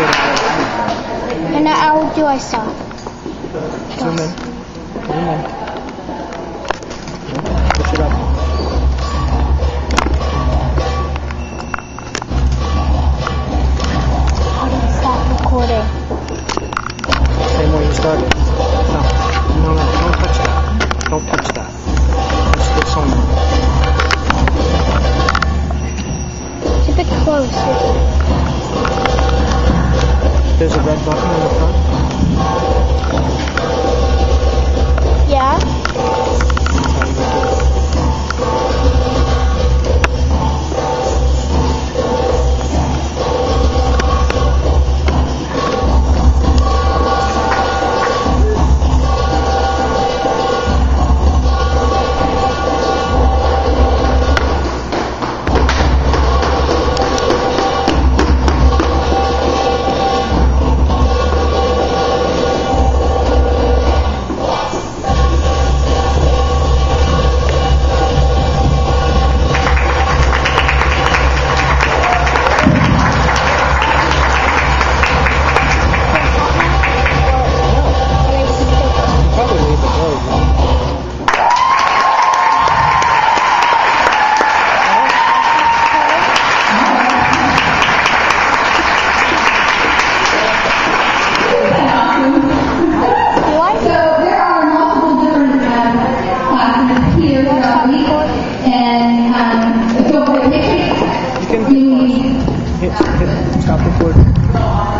And how do I stop? Zoom in. Zoom in. Push it up. How do I stop recording? Same way you started. No, no, no, don't touch that. Don't touch that. Just on. It's a bit close. Congratulations. And um, so basically, we... Stop recording.